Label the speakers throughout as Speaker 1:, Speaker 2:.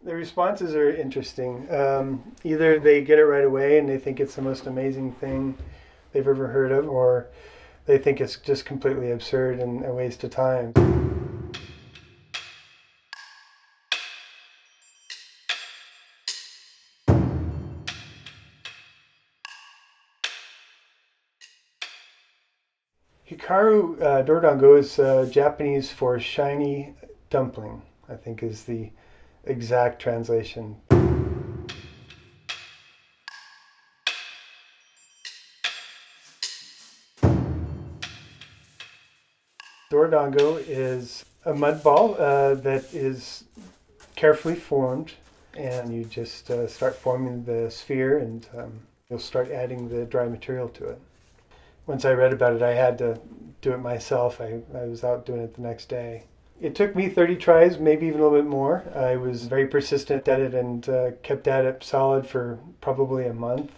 Speaker 1: The responses are interesting. Um, either they get it right away and they think it's the most amazing thing they've ever heard of, or they think it's just completely absurd and a waste of time. Hikaru uh, is uh, Japanese for shiny dumpling, I think is the exact translation. Dorodango is a mud ball uh, that is carefully formed, and you just uh, start forming the sphere, and um, you'll start adding the dry material to it. Once I read about it, I had to do it myself. I, I was out doing it the next day. It took me 30 tries, maybe even a little bit more. I was very persistent at it and uh, kept at it solid for probably a month.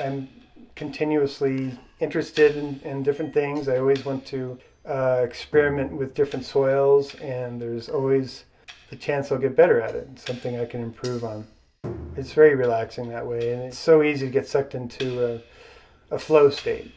Speaker 1: I'm continuously interested in, in different things. I always want to uh, experiment with different soils, and there's always the chance I'll get better at it, something I can improve on. It's very relaxing that way, and it's so easy to get sucked into a, a flow state.